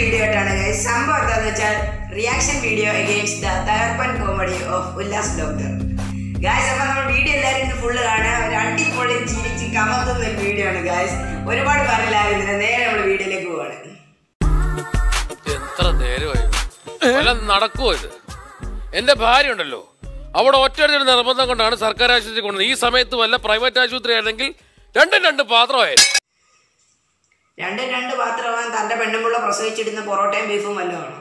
Video ആയിട്ടാണ് guys സംഭവം എന്താന്ന് വെച്ചാൽ റിയാക്ഷൻ വീഡിയോ അഗേൻസ്റ്റ് ദ തകർപ്പൻ comedy of Ullas doctor guys അപ്പൊ നമ്മൾ വീഡിയോ എല്ലാവരും ഇന്ന് ഫുള്ള് കാണുക. ഒരു അടിപൊളി ചിരിച്ച് കമർത്തുന്ന ഒരു വീഡിയോ ആണ് ഗായ്സ് ഒരുപാട് പറഞ്ഞില്ലായിരുന്നില്ല നേരെ നമ്മൾ വീഡിയോയിലേക്ക് പോവാണ്. എത്ര നേരമായി? വല്ല നടക്കുമോ ഇത്? എന്റെ ഭാര്യ ഉണ്ടല്ലോ. അവിടെ ഒറ്റയൊരു നിർബന്ധം കൊണ്ടാണ് സർക്കാർ ആശുപത്രി കൊണ്ടത് ഈ സമയത്ത് വല്ല പ്രൈവറ്റ് ആശുപത്രി ആയിരുന്നെങ്കിൽ രണ്ടും രണ്ട് പാത്രമായിരുന്നു. രണ്ട് രണ്ട് പാത്രമാൻ തന്റെ പെണ്ണുമ്പുള്ള പ്രസവിച്ചിടുന്ന പൊറോട്ടയും ബീഫും വല്ലതുമാണ്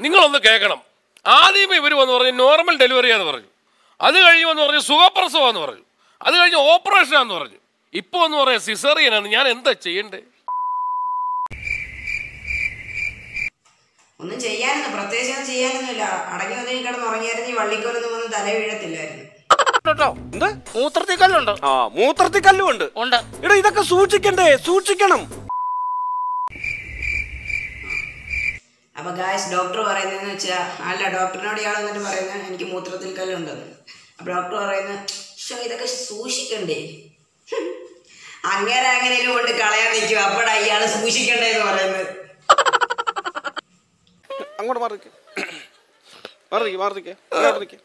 നിങ്ങളൊന്ന് കേൾക്കണം. ആദ്യമേ ഇവർ വന്ന് പറഞ്ഞു നോർമൽ ഡെലിവറിയാന്ന് പറഞ്ഞു. അത് കഴിഞ്ഞ് വന്ന് പറഞ്ഞു സുഖപ്രസവമാന്ന് പറഞ്ഞു. അത് കഴിഞ്ഞ് ഓപ്പറേഷനാന്ന് പറഞ്ഞു. ഇപ്പൊ എന്ന് പറയാം സിസറിയനാണ് ഞാൻ എന്താ ചെയ്യണ്ടേ? ഒന്നും ചെയ്യാനൊന്നും പ്രത്യേകിച്ച് ചെയ്യാനൊന്നുമില്ല. അടങ്ങി വന്നിട്ട് കിടന്ന് ഉറങ്ങിയായിരുന്നു. ഈ വള്ളിക്കോലൊന്നും ഒന്നും തല വീഴത്തില്ലായിരുന്നു കേട്ടോ. എന്ത്? മൂത്രത്തിൽ കല്ലുണ്ടോ ആ മൂത്രത്തിൽ കല്ലുണ്ട് ഉണ്ട്. എടാ ഇതൊക്കെ സൂക്ഷിക്കണ്ടേ? സൂക്ഷിക്കണം. അപ്പൊ ഗായ്സ് ഡോക്ടർ പറയുന്നതെന്ന് വെച്ചാൽ അല്ല ഡോക്ടറിനോട് ഇയാൾ എന്നിട്ട് പറയുന്നത് എനിക്ക് മൂത്രത്തിൽ കല്ലുണ്ടെന്ന് അപ്പൊ ഡോക്ടർ പറയുന്നത് ഷോ ഇതൊക്കെ സൂക്ഷിക്കണ്ടേ. അങ്ങനെ അങ്ങനെയും കൊണ്ട് കളയാൻ നിൽക്കും. അപ്പോഴാ ഇയാൾ സൂക്ഷിക്കണ്ടേ എന്ന് പറയുന്നത്. അങ്ങോട്ട് മാറിക്ക്. മാറിക്ക് മാറിക്ക്. മാറിക്ക്.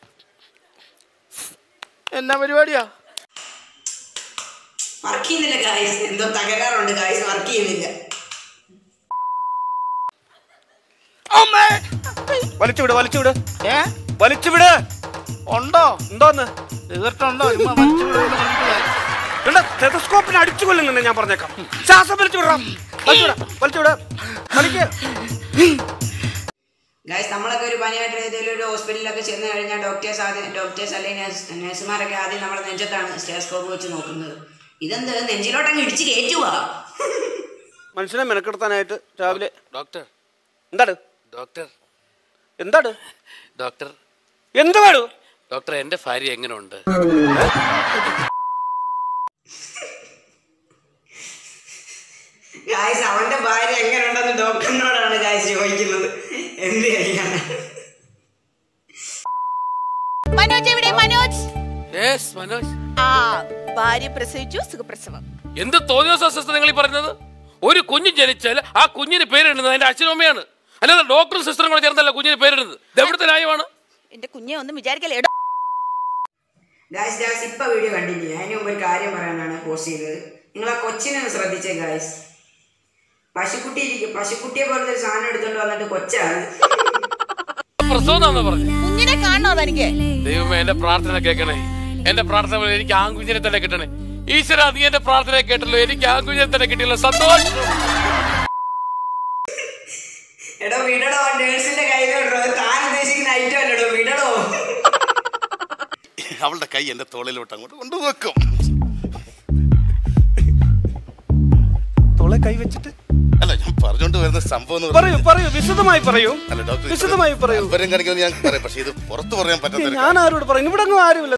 എന്നാ പരിപാടിയാ? വർക്ക് ചെയ്യുന്നില്ല ഗായ്സ് എന്തോ തകരാറുണ്ട് ഗായ്സ് വർക്ക് ചെയ്യുന്നില്ല. വലിച്ചുവിട് വലിച്ചുവിട്. ഏ? വലിച്ചുവിട്. ഉണ്ടോ? ഉണ്ടോന്ന് തീർത്തുണ്ടോ വലിച്ചു ടെലസ്കോപ്പിന് അടിച്ചു കൊല്ലുന്നുണ്ട് ഞാൻ പറഞ്ഞേക്കാം. ശ്വാസം വലിച്ചുവിടാം വലിച്ചുവിടാം വലിച്ചുവിടാ. വലിക്ക് ഗായ്സ് നമ്മളൊക്കെ ഒരു പനിയായിട്ട് ഏതെങ്കിലും ഒരു ഹോസ്പിറ്റലിലൊക്കെ ചെന്ന് കഴിഞ്ഞാൽ ഡോക്ടേഴ്സ് ആദ്യം ഡോക്ടേഴ്സ് അല്ലെങ്കിൽ നഴ്സ് നഴ്സുമാരൊക്കെ ആദ്യം നമ്മുടെ നെഞ്ചത്താണ് സ്റ്റേസ്കോപ്പ് വെച്ച് നോക്കുന്നത്. ഇതെന്ത്? നെഞ്ചിലോട്ടങ്ങ് ഇടിച്ച് കയറ്റുവാ. മനുഷ്യനെ മെനക്കെടുത്താനായിട്ട് രാവിലെ ഡോക്ടർ എന്താണ്? ഡോക്ടർ എന്താണ്? ഡോക്ടർ എന്ത് വേണു? ഡോക്ടർ എന്റെ ഭാര്യ എങ്ങനെയുണ്ട് ഗായ്സ് അവന്റെ ഭാര്യ എങ്ങനെയുണ്ടെന്ന് ഡോക്ടറിനോടാണ് ഗായ്സ് ചോദിക്കുന്നത്. എന്ത് ചെയ്യാനാ? മനോജ് എവിടെ? മനോജ്? യെസ് മനോജ്. ആ ഭാര്യ പ്രസവിച്ചു സുഖപ്രസവം. എന്ത് തോന്നിയ സിസ്റ്റർ നിങ്ങൾ ഈ പറഞ്ഞത്? ഒരു കുഞ്ഞ് ജനിച്ചാൽ ആ കുഞ്ഞിന് പേരിടുന്നത് അതിന്റെ അച്ഛനും അമ്മയാണ്. അല്ലാതെ ഡോക്ടറും സിസ്റ്ററും കൂടെ ചേർന്നല്ല കുഞ്ഞിന് പേരിടുന്നത്. എവിടുത്തെ ന്യായമാണ്? എന്റെ കുഞ്ഞെ ഒന്നും വിചാരിക്കല്ലേ ഗായ്സ് ഗായ്സ് ഇപ്പൊ വീഡിയോ കണ്ടില്ലേ? അതിന് മുമ്പ് ഒരു കാര്യം പറയാനാണ് പോസ്റ്റ് ചെയ്തത്. നിങ്ങൾ ആ കൊച്ചിനെ ഒന്ന് ശ്രദ്ധിച്ചേ ഗായ്സ് പശുക്കുട്ടി പശുക്കുട്ടിയെ പോലത്തെ ഒരു സാധനം എടുത്തോണ്ട് വന്നിട്ട് കൊച്ചാണ്. പറഞ്ഞു? കുഞ്ഞിനെ കാണണോ തനിക്ക് ദൈവമേ എന്റെ പ്രാർത്ഥന കേൾക്കണേ എന്റെ പ്രാർത്ഥന പോലെ എനിക്ക് ആൺകുഞ്ഞിനെ തന്നെ കിട്ടണേ. ഈശ്വര നീ എന്റെ പ്രാർത്ഥന കേട്ടല്ലോ. എനിക്ക് ആൺകുഞ്ഞിനെ തന്നെ കിട്ടിയല്ലോ. സന്തോഷം! എടോ വിടടോ നേഴ്സിന്റെ കയ്യിലോട്ടോ താൻ ഉദ്ദേശിക്കുന്ന ഐറ്റം അല്ലടോ വിടടോ. അവളുടെ കൈ എന്റെ തോളിലോട്ട് അങ്ങോട്ട് കൊണ്ടുവെക്കും. തോളെ കൈവച്ചിട്ട് അല്ല ഞാൻ പറഞ്ഞുകൊണ്ട് വരുന്ന സംഭവം എന്ന് പറയൂ പറയൂ വിശദമായി പറയൂ. അല്ല ഡോക്ടർ വിശദമായി പറയൂ. താല്പര്യം കാണിക്കുമെന്ന് ഞാൻ പറയാം പക്ഷേ ഇത് പുറത്ത് പറയാൻ പറ്റത്തില്ല ഞാൻ ആരോട് പറയും? ഇവിടെ ഒന്നും ആരുമില്ല.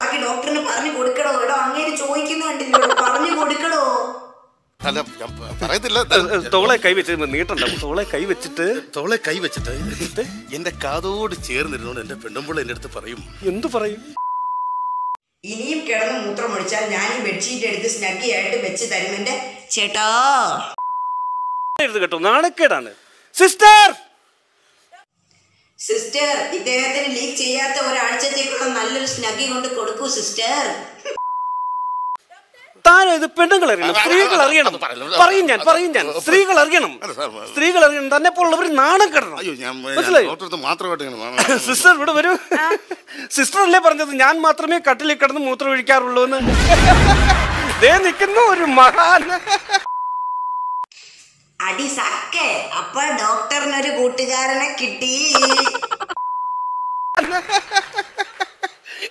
ബാക്കി ഡോക്ടറിന് പറഞ്ഞു കൊടുക്കണോ? എടോ അങ്ങേര് ചോദിക്കുന്ന കണ്ടില്ലോ? പറഞ്ഞു കൊടുക്കണോ? അല്ല ഞാൻ പറയത്തില്ല. തോളെ കൈവച്ച് നീട്ടണ്ട. തോളെ കൈവച്ചിട്ട് തോളെ കൈ വെച്ചിട്ട് എന്റെ കാതോട് ചേർന്നിരുന്നോണ്ട് എന്റെ പെണ്ണുമ്പോൾ എന്റെ അടുത്ത് പറയും. എന്തു പറയും? ഇനിയും കിടന്ന് മൂത്രം ഒഴിച്ചാൽ ഞാൻ ഈ ബെഡ്ഷീറ്റ് എടുത്ത് സ്നഗ്ഗിയായിട്ട് വെച്ച് തരും. എന്റെ ചേട്ടാ. എഴുത് കേട്ടോ. നാണക്കേടാണ്. സിസ്റ്റർ! സിസ്റ്റർ ഇദ്ദേഹത്തിന് ലീക്ക് ചെയ്യാത്ത ഒരാഴ്ചത്തേക്കുള്ള നല്ലൊരു സ്നഗി കൊണ്ട് കൊടുക്കൂ സിസ്റ്റർ. താൻ ഇത് പെണ്ണുങ്ങൾ അറിയണം. സ്ത്രീകൾ അറിയണം. പറയും ഞാൻ പറയും ഞാൻ. സ്ത്രീകൾ അറിയണം. സ്ത്രീകൾ അറിയണം. തന്നെ പോലുള്ളവർ നാണം കിടണം. അയ്യോ ഞാൻ മനസ്സിലായോ? സിസ്റ്റർ ഇവിടെ വരൂ. സിസ്റ്റർ അല്ലേ പറഞ്ഞത്? ഞാൻ മാത്രമേ കട്ടിലിൽ കിടന്ന് മൂത്രം ഒഴിക്കാറുള്ളൂ എന്ന് ദേ നിൽക്കുന്നു ഒരു മഹാൻ അടി സക്കേ. അപ്പൊ ഡോക്ടറിനൊരു കൂട്ടുകാരനെ കിട്ടി.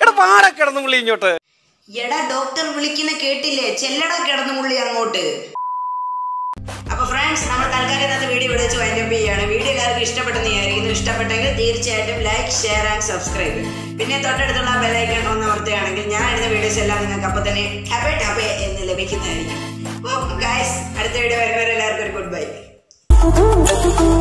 എടാ കിടന്ന് പുള്ളി ഇങ്ങോട്ട്. എടാ ഡോക്ടർ വിളിക്കുന്ന കേട്ടില്ലേ? ചെല്ലടാ കിടന്നു മുള്ളി അങ്ങോട്ട്. അപ്പൊ ഫ്രണ്ട്സ് നമ്മൾ തൽക്കാലം ഇന്നത്തെ വീഡിയോ ഇവിടെ വെച്ച് വൈൻഡപ്പ് ചെയ്യാണ് വീഡിയോ എല്ലാവർക്കും ഇഷ്ടപ്പെട്ടെന്ന് വിചാരിക്കുന്നു. ഇഷ്ടപ്പെട്ടെങ്കിൽ തീർച്ചയായിട്ടും ലൈക്ക് ഷെയർ ആൻഡ് സബ്സ്ക്രൈബ് പിന്നെ തൊട്ടടുത്തുള്ള ബെലൈക്കൺ ഒന്ന് ഓർത്തുകയാണെങ്കിൽ ഞാൻ എടുത്ത വീഡിയോസ് എല്ലാം നിങ്ങൾക്ക് അപ്പൊ തന്നെ ടപേ ടപേ എന്ന് ലഭിക്കുന്നതായിരിക്കും. ഗായ്സ് അടുത്ത വീഡിയോ വരുന്നവരെ എല്ലാവർക്കും ഒരു ഗുഡ് ബൈ Ooh.